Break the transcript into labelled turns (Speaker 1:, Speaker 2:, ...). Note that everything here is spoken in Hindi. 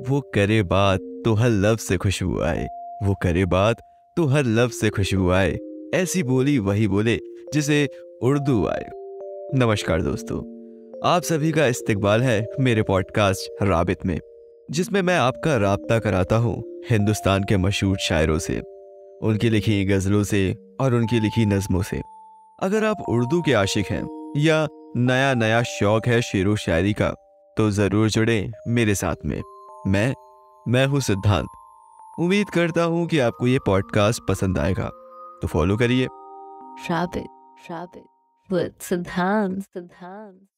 Speaker 1: वो करे बात तो हर लफ्ज से खुशबू आए वो करे बात तो हर लफ्ज से खुशबू आए ऐसी बोली वही बोले जिसे उर्दू आए। नमस्कार दोस्तों, आप सभी का इस्तकबाल है मेरे पॉडकास्ट राबित में, जिसमें मैं आपका रबता कराता हूँ हिंदुस्तान के मशहूर शायरों से, उनकी लिखी गज़लों से और उनकी लिखी नज़मों से। अगर आप उर्दू के आशिक हैं या नया नया शौक है शेर व शायरी का तो ज़रूर जुड़े मेरे साथ में। मैं मैं हूँ सिद्धांत। उम्मीद करता हूँ कि आपको ये पॉडकास्ट पसंद आएगा। तो फॉलो करिए।
Speaker 2: Rabbit, rabbit, सिद्धांत Siddhant.